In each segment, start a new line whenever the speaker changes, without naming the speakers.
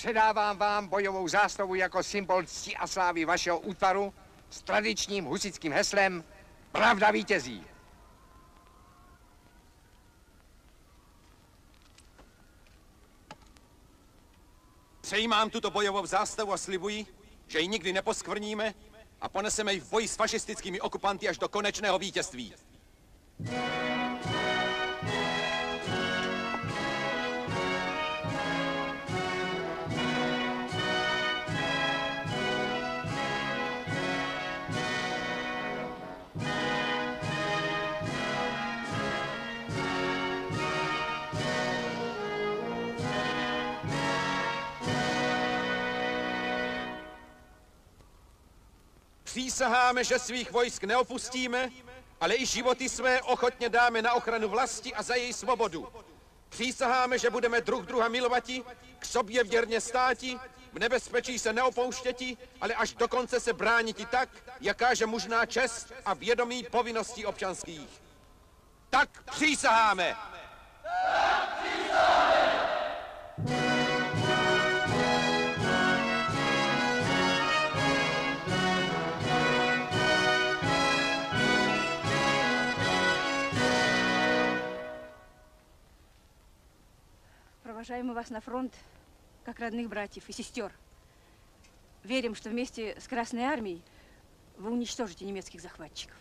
Předávám vám bojovou zástavu jako symbol cti a slávy vašeho útvaru s tradičním husickým heslem Pravda vítězí.
Přejímám tuto bojovou zástavu a slibuji, že ji nikdy neposkvrníme a poneseme ji v boji s fašistickými okupanty až do konečného vítězství. Přísaháme, že svých vojsk neopustíme, ale i životy své ochotně dáme na ochranu vlasti a za její svobodu. Přísaháme, že budeme druh druha milovati, k sobě věrně státi, v nebezpečí se neopouštěti, ale až dokonce se brániti tak, jakáže možná čest a vědomí povinností občanských. Tak přísaháme! Tak
Провожаем мы вас на фронт, как родных братьев и сестер. Верим, что вместе с Красной Армией вы уничтожите немецких захватчиков.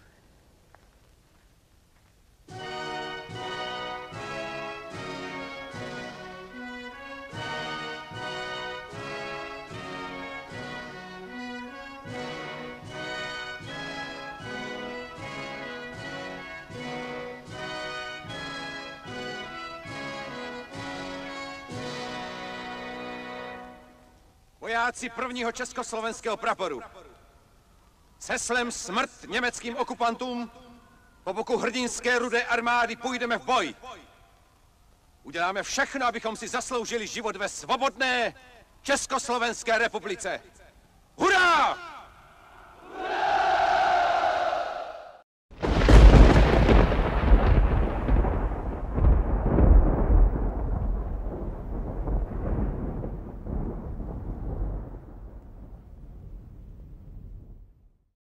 Vojáci prvního československého praporu. Seslem smrt německým okupantům po boku hrdinské rudé armády půjdeme v boj. Uděláme všechno, abychom si zasloužili život ve svobodné Československé republice. Hurá!